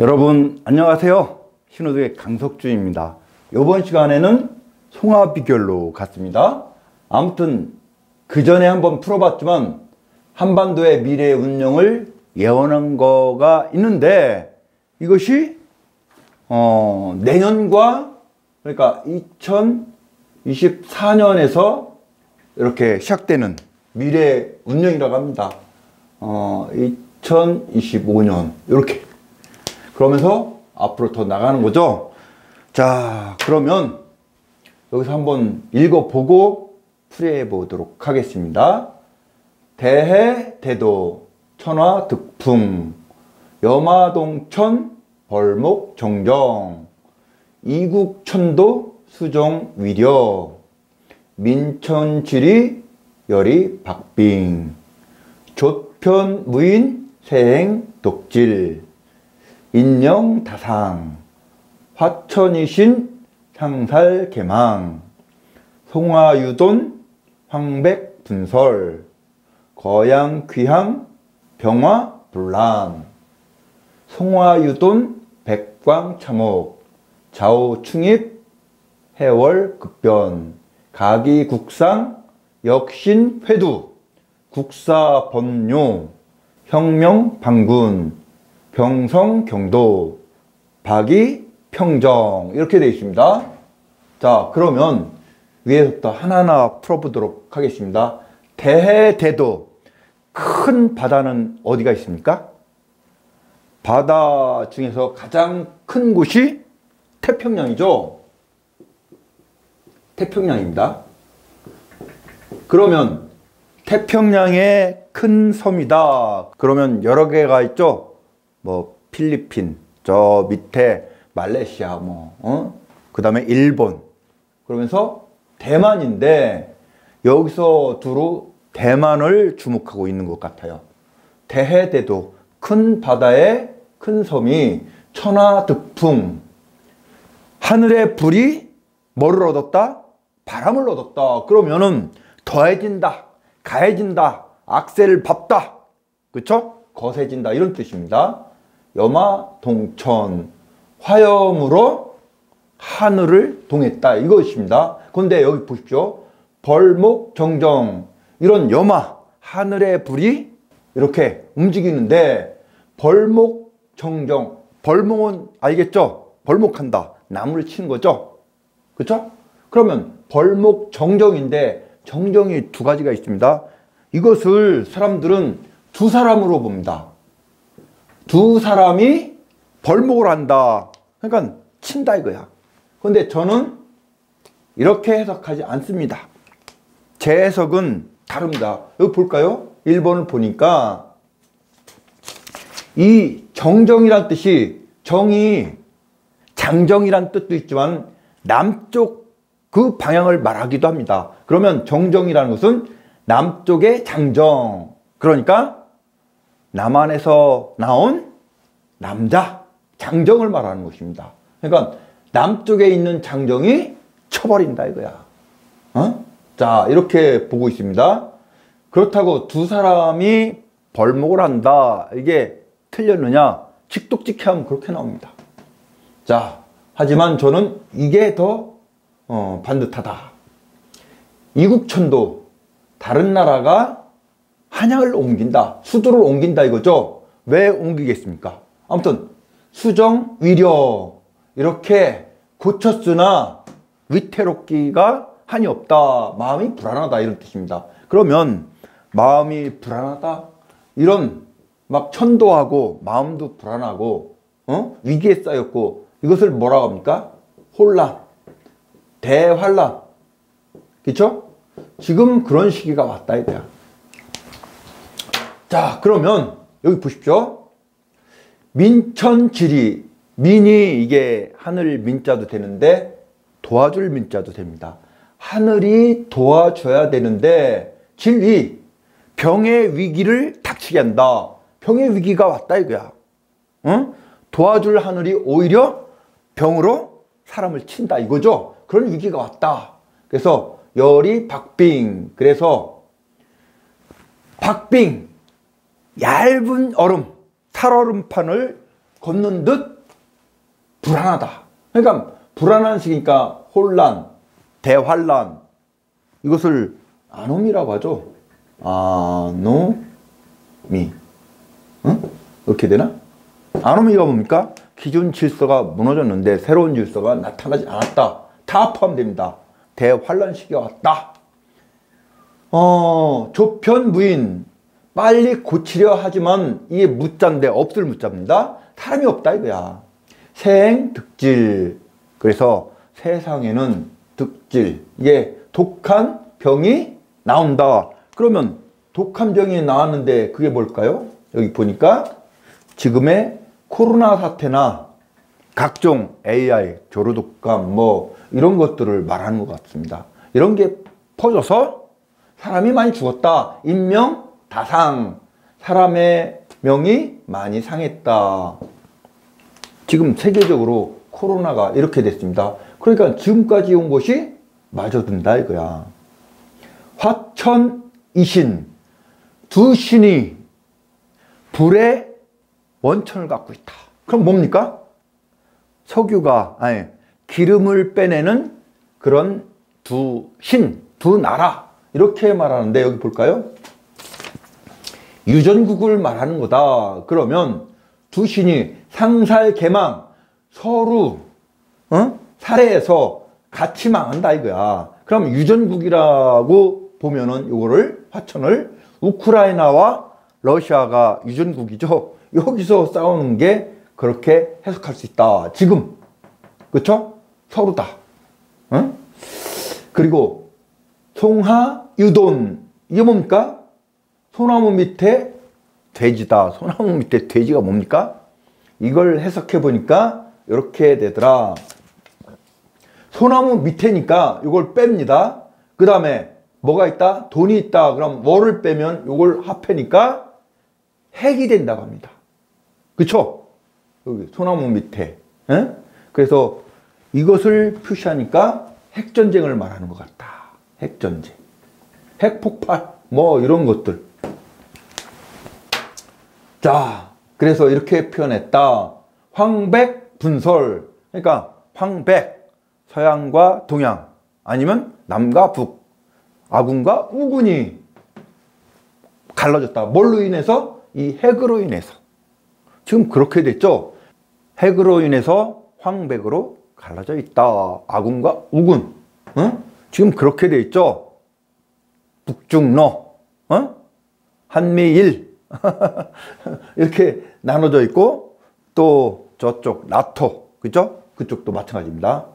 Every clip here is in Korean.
여러분 안녕하세요. 신호등의 강석주입니다. 이번 시간에는 송화 비결로 갔습니다. 아무튼 그 전에 한번 풀어봤지만 한반도의 미래 운영을 예언한 거가 있는데 이것이 어, 내년과 그러니까 2024년에서 이렇게 시작되는 미래 운영이라고 합니다. 어, 2025년 이렇게 그러면서 앞으로 더 나가는 거죠. 자, 그러면 여기서 한번 읽어보고 풀이해 보도록 하겠습니다. 대해, 대도, 천화, 득풍, 여마동천, 벌목, 정정, 이국천도, 수정, 위려, 민천지리, 열이, 박빙, 조편, 무인, 세행, 독질, 인령, 다상, 화천이신, 상살, 개망, 송화유돈, 황백, 분설, 거양, 귀향, 병화, 불란, 송화유돈, 백광, 참옥, 좌우, 충입, 해월, 급변, 가기, 국상, 역신, 회두, 국사, 번요, 혁명, 방군, 병성, 경도, 박이, 평정 이렇게 되어 있습니다. 자 그러면 위에서부터 하나하나 풀어보도록 하겠습니다. 대해, 대도 큰 바다는 어디가 있습니까? 바다 중에서 가장 큰 곳이 태평양이죠. 태평양입니다. 그러면 태평양의 큰 섬이다. 그러면 여러 개가 있죠. 뭐 필리핀, 저 밑에 말레이시아, 뭐, 어? 그 다음에 일본. 그러면서 대만인데 여기서 두루 대만을 주목하고 있는 것 같아요. 대해대도 큰 바다에 큰 섬이 천하득풍 하늘의 불이 뭐를 얻었다? 바람을 얻었다. 그러면은 더해진다, 가해진다, 악셀을 밟다, 그쵸? 거세진다 이런 뜻입니다. 여마 동천 화염으로 하늘을 동했다 이것입니다. 그런데 여기 보십시오. 벌목 정정 이런 여마 하늘의 불이 이렇게 움직이는데 벌목 정정 벌목은 알겠죠? 벌목한다 나무를 치는 거죠. 그렇죠? 그러면 벌목 정정인데 정정이 두 가지가 있습니다. 이것을 사람들은 두 사람으로 봅니다. 두 사람이 벌목을 한다. 그러니까 친다 이거야. 그런데 저는 이렇게 해석하지 않습니다. 제 해석은 다릅니다. 여기 볼까요? 1번을 보니까 이 정정이란 뜻이 정이 장정이란 뜻도 있지만 남쪽 그 방향을 말하기도 합니다. 그러면 정정이라는 것은 남쪽의 장정 그러니까 남한에서 나온 남자 장정을 말하는 것입니다. 그러니까 남쪽에 있는 장정이 쳐버린다 이거야. 어? 자 이렇게 보고 있습니다. 그렇다고 두 사람이 벌목을 한다. 이게 틀렸느냐? 직독직해 하면 그렇게 나옵니다. 자, 하지만 저는 이게 더 어, 반듯하다. 이국천도 다른 나라가 한양을 옮긴다. 수도를 옮긴다 이거죠. 왜 옮기겠습니까? 아무튼 수정, 위려 이렇게 고쳤으나 위태롭기가 한이 없다. 마음이 불안하다 이런 뜻입니다. 그러면 마음이 불안하다 이런 막 천도하고 마음도 불안하고 어? 위기에 쌓였고 이것을 뭐라고 합니까? 혼란, 대환란 그쵸? 지금 그런 시기가 왔다 이거야 자 그러면 여기 보십시오 민천지리 민이 이게 하늘 민자도 되는데 도와줄 민자도 됩니다 하늘이 도와줘야 되는데 진리 병의 위기를 닥치게 한다 병의 위기가 왔다 이거야. 응? 도와줄 하늘이 오히려 병으로 사람을 친다 이거죠. 그런 위기가 왔다. 그래서 열이 박빙. 그래서 박빙 얇은 얼음, 살얼음판을 걷는 듯 불안하다. 그러니까 불안한 시기니까 혼란, 대환란 이것을 아노미라고 하죠. 아노미. 응? 어떻게 되나? 아노미가 뭡니까? 기존 질서가 무너졌는데 새로운 질서가 나타나지 않았다. 다 포함됩니다. 대환란 시기가 왔다. 어, 조편무인 빨리 고치려 하지만 이게 무자인데 없을 무자입니다. 사람이 없다 이거야. 생 득질. 그래서 세상에는 득질. 이게 독한 병이 나온다. 그러면 독한 병이 나왔는데 그게 뭘까요? 여기 보니까 지금의 코로나 사태나 각종 AI, 조류독감 뭐 이런 것들을 말하는 것 같습니다. 이런 게 퍼져서 사람이 많이 죽었다. 인명 다상. 사람의 명이 많이 상했다. 지금 세계적으로 코로나가 이렇게 됐습니다. 그러니까 지금까지 온 것이 마저든다 이거야. 화천 이신 두 신이 불의 원천을 갖고 있다. 그럼 뭡니까? 석유가 아니 기름을 빼내는 그런 두 신, 두 나라 이렇게 말하는데 여기 볼까요? 유전국을 말하는 거다. 그러면 두 신이 상살 개망 서로 어? 살해해서 같이 망한다 이거야. 그럼 유전국이라고 보면은 이거를 화천을 우크라이나와 러시아가 유전국이죠. 여기서 싸우는 게 그렇게 해석할 수 있다. 지금 그렇죠? 서로다. 어? 그리고 송하 유돈 이게 뭡니까? 소나무 밑에 돼지다. 소나무 밑에 돼지가 뭡니까? 이걸 해석해 보니까 이렇게 되더라. 소나무 밑에니까 이걸 뺍니다. 그 다음에 뭐가 있다? 돈이 있다. 그럼 뭐를 빼면 이걸 합해니까 핵이 된다고 합니다. 그쵸? 여기 소나무 밑에. 에? 그래서 이것을 표시하니까 핵전쟁을 말하는 것 같다. 핵전쟁. 핵폭발. 뭐 이런 것들. 자, 그래서 이렇게 표현했다. 황백 분설. 그러니까 황백, 서양과 동양, 아니면 남과 북, 아군과 우군이 갈라졌다. 뭘로 인해서? 이 핵으로 인해서. 지금 그렇게 됐죠? 핵으로 인해서 황백으로 갈라져 있다. 아군과 우군. 어? 지금 그렇게 돼 있죠? 북중러, 어? 한미일. 이렇게 나눠져 있고, 또 저쪽 나토. 그죠? 그쪽도 마찬가지입니다.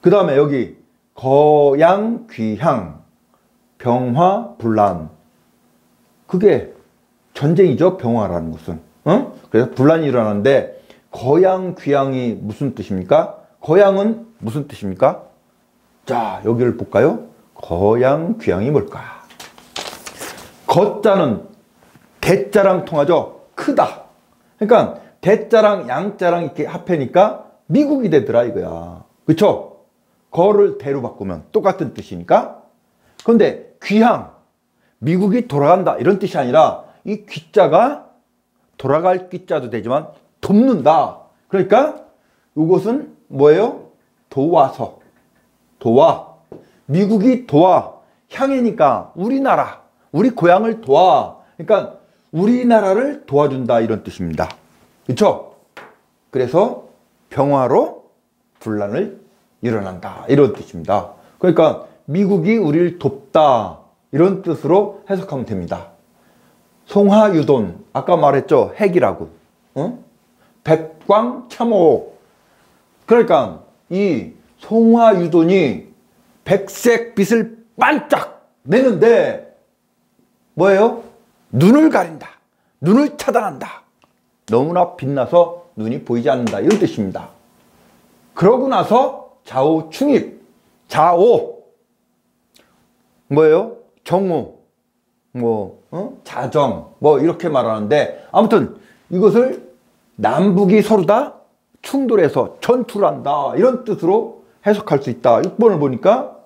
그 다음에 여기 거양, 귀향, 병화, 분란. 그게 전쟁이죠. 병화라는 것은. 어? 그래서 분란이 일어나는데 거양, 귀향이 무슨 뜻입니까? 거양은 무슨 뜻입니까? 자, 여기를 볼까요? 거양, 귀향이 뭘까? 거자는 대자랑 통하죠? 크다. 그러니까 대자랑 양자랑 이렇게 합해니까 미국이 되더라 이거야. 그쵸? 거를 대로 바꾸면 똑같은 뜻이니까. 그런데 귀향, 미국이 돌아간다 이런 뜻이 아니라 이 귀자가 돌아갈 귀자도 되지만 돕는다. 그러니까 이것은 뭐예요? 도와서. 도와. 미국이 도와. 향이니까 우리나라, 우리 고향을 도와. 그러니까 우리나라를 도와준다 이런 뜻입니다. 그렇죠? 그래서 평화로 분란을 일어난다 이런 뜻입니다. 그러니까 미국이 우리를 돕다 이런 뜻으로 해석하면 됩니다. 송하유돈 아까 말했죠 핵이라고 어? 백광참호 그러니까 이 송화유돈이 백색 빛을 반짝 내는데 뭐예요? 눈을 가린다. 눈을 차단한다. 너무나 빛나서 눈이 보이지 않는다. 이런 뜻입니다. 그러고 나서 좌우 충입, 좌오 뭐예요? 정우, 뭐 어? 자정, 뭐 이렇게 말하는데 아무튼 이것을 남북이 서로 다 충돌해서 전투를 한다 이런 뜻으로 해석할 수 있다. 6번을 보니까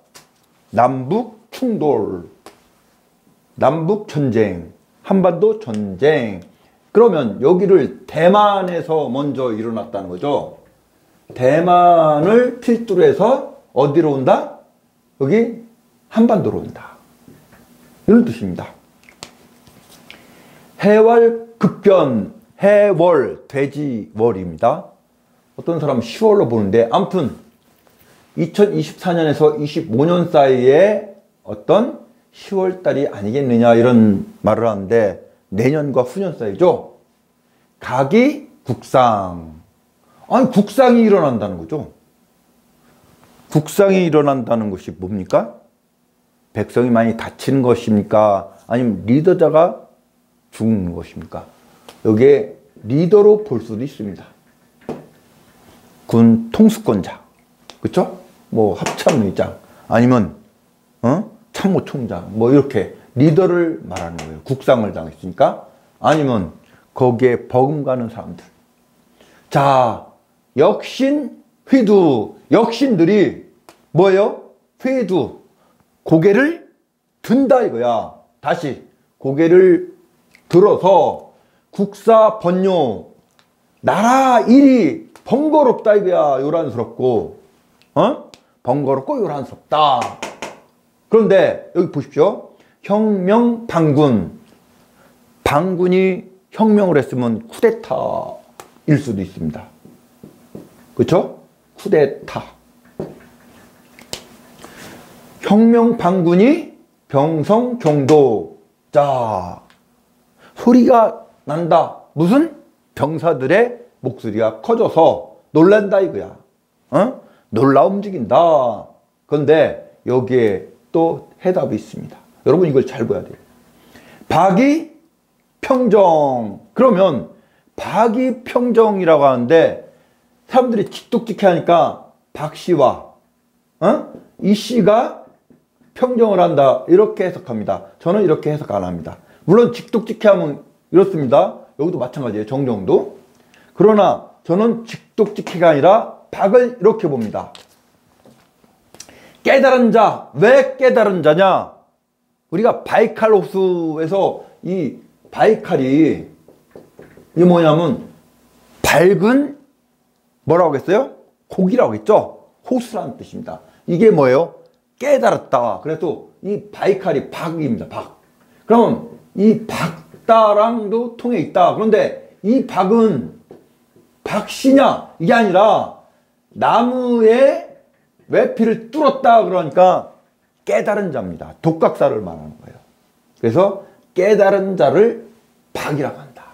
남북 충돌, 남북 전쟁, 한반도 전쟁 그러면 여기를 대만에서 먼저 일어났다는 거죠. 대만을 필두로 해서 어디로 온다? 여기 한반도로 온다. 이런 뜻입니다. 해월 급변, 해월, 돼지월입니다. 어떤 사람 10월로 보는데, 아무튼 2024년에서 25년 사이에 어떤 10월 달이 아니겠느냐 이런 말을 하는데 내년과 후년 사이죠. 각이 국상. 아니 국상이 일어난다는 거죠. 국상이 일어난다는 것이 뭡니까? 백성이 많이 다치는 것입니까? 아니면 리더자가 죽는 것입니까? 여기에 리더로 볼 수도 있습니다. 군 통수권자. 그쵸? 뭐 합참의장. 아니면, 어? 참모총장. 뭐 이렇게 리더를 말하는 거예요. 국상을 당했으니까. 아니면 거기에 버금가는 사람들. 자, 역신, 휘두, 역신들이 뭐예요? 휘두, 고개를 든다 이거야. 다시 고개를 들어서 국사 번요 나라 일이 번거롭다 이거야. 요란스럽고 어? 번거롭고 요란스럽다. 그런데 여기 보십시오. 혁명 반군. 반군이 혁명을 했으면 쿠데타일 수도 있습니다. 그렇죠? 쿠데타. 혁명 반군이 병성 경도. 자, 소리가 난다. 무슨? 병사들의 목소리가 커져서 놀란다 이거야. 어? 놀라 움직인다. 그런데 여기에 또 해답이 있습니다. 여러분 이걸 잘 봐야 돼요. 박이 평정. 그러면 박이 평정이라고 하는데 사람들이 직독직해 하니까 박 씨와 어? 이 씨가 평정을 한다 이렇게 해석합니다. 저는 이렇게 해석 안 합니다. 물론 직독직해 하면 이렇습니다. 여기도 마찬가지예요. 정정도. 그러나 저는 직독직해가 아니라 박을 이렇게 봅니다. 깨달은 자, 왜 깨달은 자냐? 우리가 바이칼 호수에서 이 바이칼이 이게 뭐냐면 밝은 뭐라고 했어요? 고기라고 했죠? 호수라는 뜻입니다. 이게 뭐예요? 깨달았다. 그래서 이 바이칼이 박입니다. 박. 그러면 이 박다랑도 통해 있다. 그런데 이 박은 박씨냐? 이게 아니라 나무에 외피를 뚫었다 그러니까 깨달은 자입니다. 독각사를 말하는 거예요. 그래서 깨달은 자를 박이라고 한다.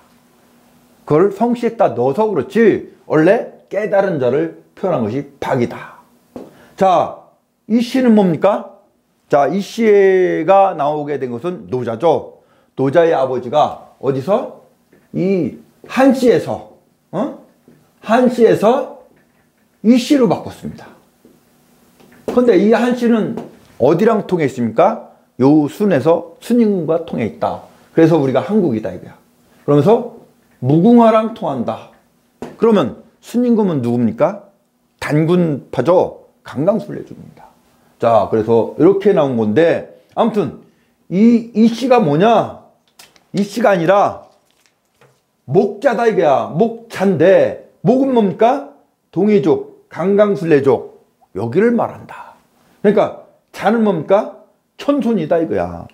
그걸 성씨에다 넣어서 그렇지 원래 깨달은 자를 표현한 것이 박이다. 자, 이 시는 뭡니까? 자, 이 시가 나오게 된 것은 노자죠. 노자의 아버지가 어디서? 이 한시에서, 어? 한시에서 이 시로 바꿨습니다. 그런데 이 한씨는 어디랑 통해 있습니까? 요 순에서 순임금과 통해 있다. 그래서 우리가 한국이다 이거야. 그러면서 무궁화랑 통한다. 그러면 순임금은 누굽니까? 단군파죠. 강강술래주입니다. 자, 그래서 이렇게 나온 건데 아무튼 이, 이 씨가 뭐냐? 이 씨가 아니라 목자다 이거야. 목자인데 목은 뭡니까? 동이족, 강강술래족 여기를 말한다. 그러니까 자는 뭡니까? 천손이다 이거야.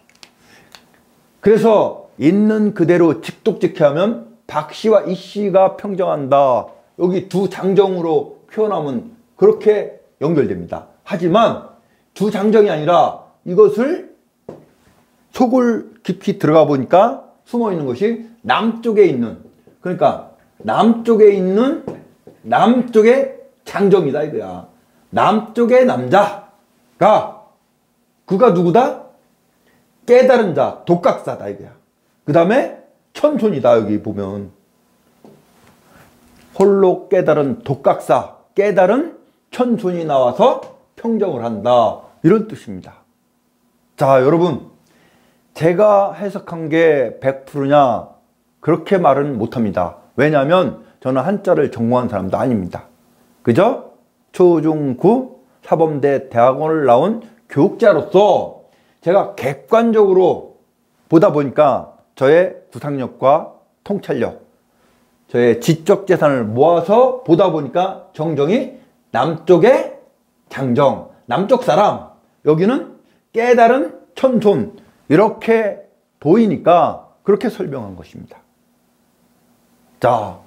그래서 있는 그대로 직독직해 하면 박씨와 이씨가 평정한다. 여기 두 장정으로 표현하면 그렇게 연결됩니다. 하지만 두 장정이 아니라 이것을 속을 깊이 들어가 보니까 숨어 있는 것이 남쪽에 있는 그러니까 남쪽에 있는 남쪽의 장정이다 이거야. 남쪽의 남자가 그가 누구다? 깨달은 자, 독각사다 이거야. 그 다음에 천손이다 여기 보면 홀로 깨달은 독각사, 깨달은 천손이 나와서 평정을 한다 이런 뜻입니다. 자 여러분 제가 해석한 게 100%냐 그렇게 말은 못합니다. 왜냐하면 저는 한자를 전공한 사람도 아닙니다. 그죠? 초중고 사범대 대학원을 나온 교육자로서 제가 객관적으로 보다 보니까 저의 구상력과 통찰력, 저의 지적 재산을 모아서 보다 보니까 정정이 남쪽의 장정, 남쪽 사람, 여기는 깨달은 천손, 이렇게 보이니까 그렇게 설명한 것입니다. 자,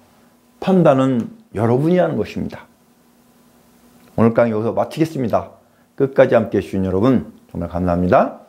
판단은 여러분이 하는 것입니다. 오늘 강의 여기서 마치겠습니다. 끝까지 함께 해 주신 여러분 정말 감사합니다.